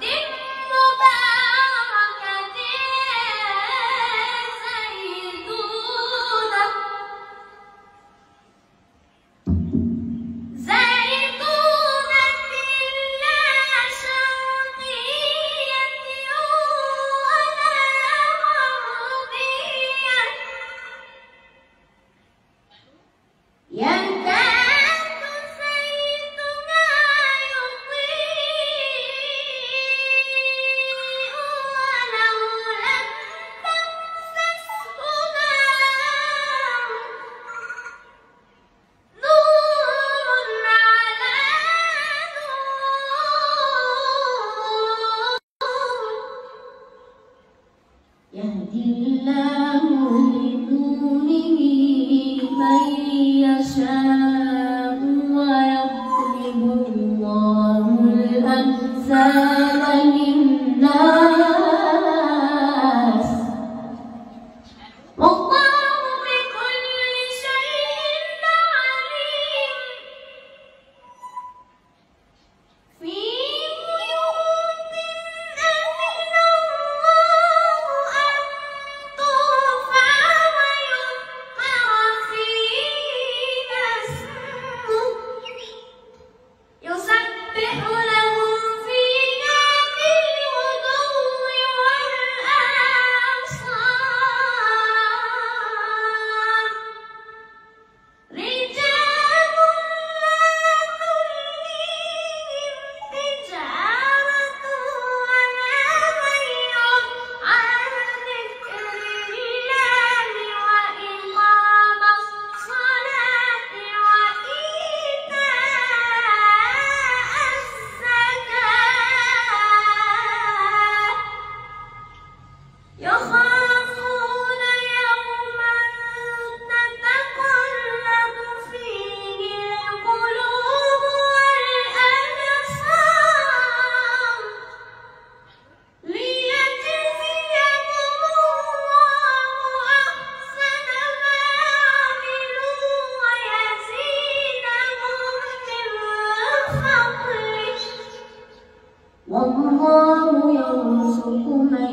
tiếng mưa bao يهدي الله لنوره من يشاء. يخافون يوما تتقلب فيه القلوب والأبصار ليجزيهم الله أحسن ما عملوا ويزيدهم من والله يرزق من